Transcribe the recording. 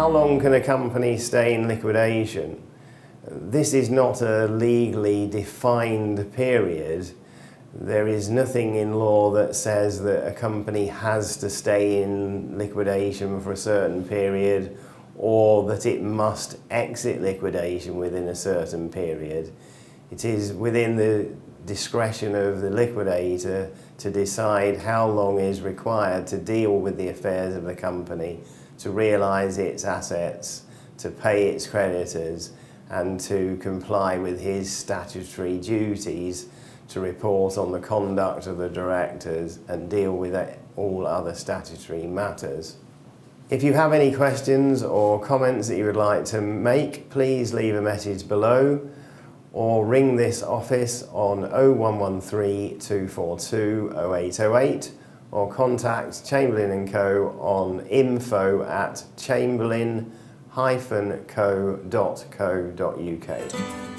How long can a company stay in liquidation? This is not a legally defined period. There is nothing in law that says that a company has to stay in liquidation for a certain period or that it must exit liquidation within a certain period. It is within the discretion of the liquidator to decide how long is required to deal with the affairs of the company, to realise its assets, to pay its creditors and to comply with his statutory duties to report on the conduct of the directors and deal with all other statutory matters. If you have any questions or comments that you would like to make, please leave a message below or ring this office on 0113 242 0808 or contact Chamberlain & Co on info at chamberlain-co.co.uk.